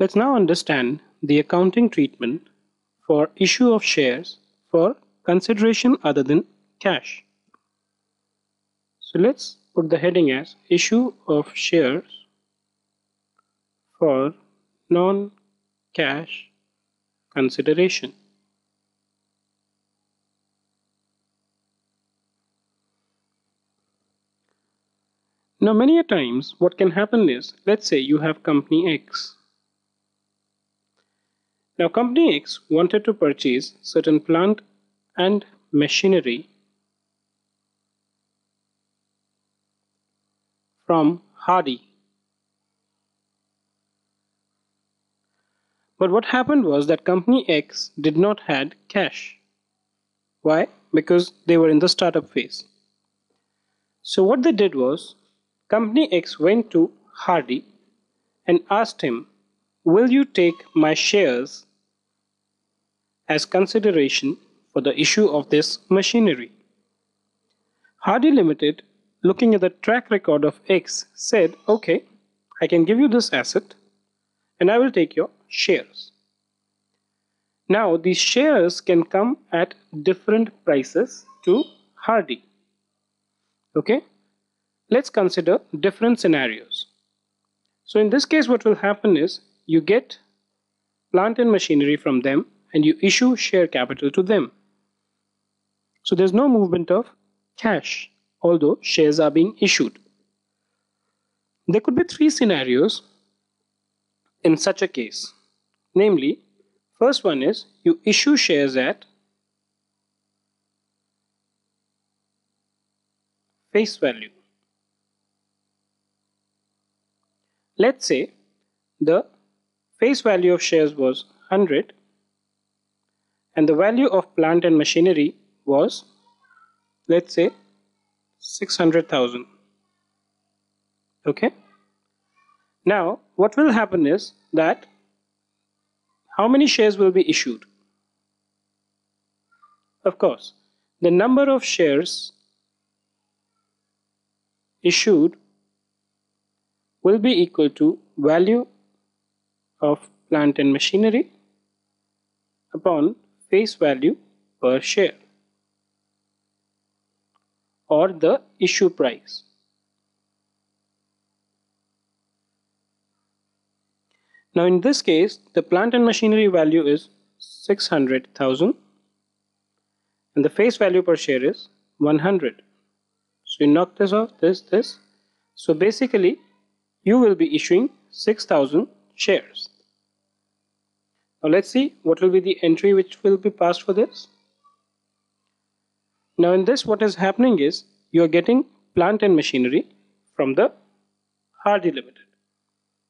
Let's now understand the accounting treatment for issue of shares for consideration other than cash. So let's put the heading as issue of shares for non-cash consideration. Now many a times what can happen is let's say you have company X. Now company X wanted to purchase certain plant and machinery from Hardy. But what happened was that company X did not had cash. Why? Because they were in the startup phase. So what they did was Company X went to Hardy and asked him, Will you take my shares as consideration for the issue of this machinery? Hardy Limited, looking at the track record of X, said, Okay, I can give you this asset and I will take your shares. Now, these shares can come at different prices to Hardy. Okay, Let's consider different scenarios. So in this case what will happen is you get plant and machinery from them and you issue share capital to them. So there's no movement of cash although shares are being issued. There could be three scenarios in such a case. Namely, first one is you issue shares at face value. Let's say the face value of shares was 100 and the value of plant and machinery was let's say 600,000 okay? Now what will happen is that how many shares will be issued? Of course the number of shares issued will be equal to value of plant and machinery upon face value per share or the issue price. Now in this case the plant and machinery value is 600,000 and the face value per share is 100. So you knock this off, this, this. So basically you will be issuing 6000 shares. Now let's see what will be the entry which will be passed for this. Now in this what is happening is you are getting plant and machinery from the Hardy Limited.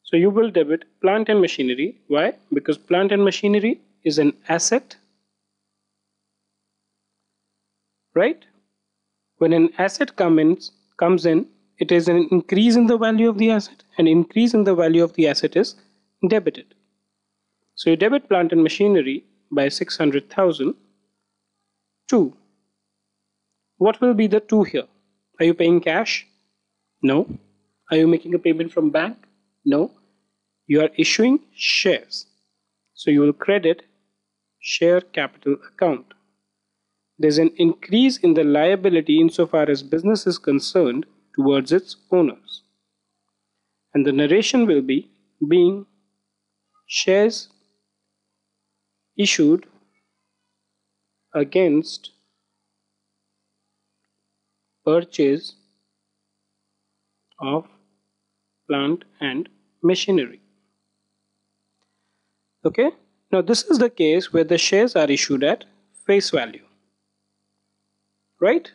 So you will debit plant and machinery. Why? Because plant and machinery is an asset. Right? When an asset comes, comes in it is an increase in the value of the asset and increase in the value of the asset is debited. So you debit plant and machinery by 600,000 2. What will be the 2 here? Are you paying cash? No. Are you making a payment from bank? No. You are issuing shares. So you will credit share capital account. There's an increase in the liability insofar as business is concerned towards its owners. And the narration will be being shares issued against purchase of plant and machinery. Okay, now this is the case where the shares are issued at face value, right?